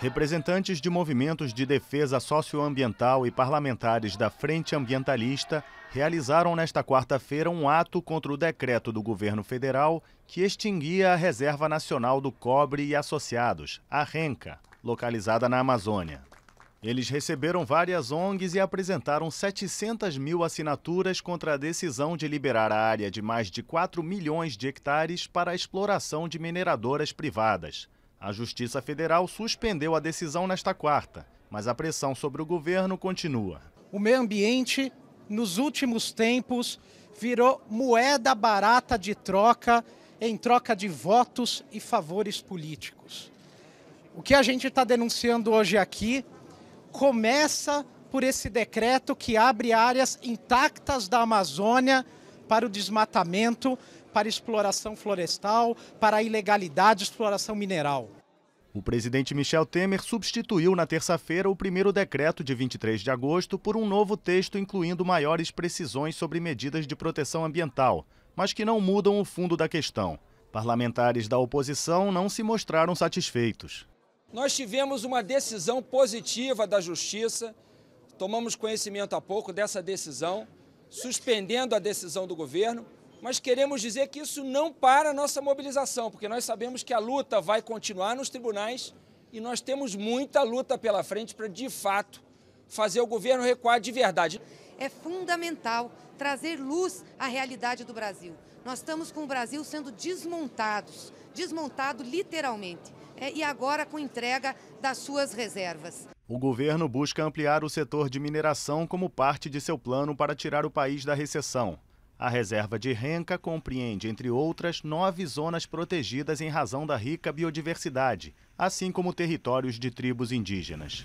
Representantes de movimentos de defesa socioambiental e parlamentares da Frente Ambientalista realizaram nesta quarta-feira um ato contra o decreto do governo federal que extinguia a Reserva Nacional do Cobre e Associados, a RENCA, localizada na Amazônia. Eles receberam várias ONGs e apresentaram 700 mil assinaturas contra a decisão de liberar a área de mais de 4 milhões de hectares para a exploração de mineradoras privadas. A Justiça Federal suspendeu a decisão nesta quarta, mas a pressão sobre o governo continua. O meio ambiente, nos últimos tempos, virou moeda barata de troca em troca de votos e favores políticos. O que a gente está denunciando hoje aqui começa por esse decreto que abre áreas intactas da Amazônia para o desmatamento, para exploração florestal, para a ilegalidade de exploração mineral. O presidente Michel Temer substituiu na terça-feira o primeiro decreto de 23 de agosto por um novo texto incluindo maiores precisões sobre medidas de proteção ambiental, mas que não mudam o fundo da questão. Parlamentares da oposição não se mostraram satisfeitos. Nós tivemos uma decisão positiva da Justiça, tomamos conhecimento há pouco dessa decisão, suspendendo a decisão do governo, mas queremos dizer que isso não para a nossa mobilização, porque nós sabemos que a luta vai continuar nos tribunais e nós temos muita luta pela frente para, de fato, fazer o governo recuar de verdade. É fundamental trazer luz à realidade do Brasil. Nós estamos com o Brasil sendo desmontados, desmontado literalmente é, e agora com entrega das suas reservas. O governo busca ampliar o setor de mineração como parte de seu plano para tirar o país da recessão. A reserva de Renca compreende, entre outras, nove zonas protegidas em razão da rica biodiversidade, assim como territórios de tribos indígenas.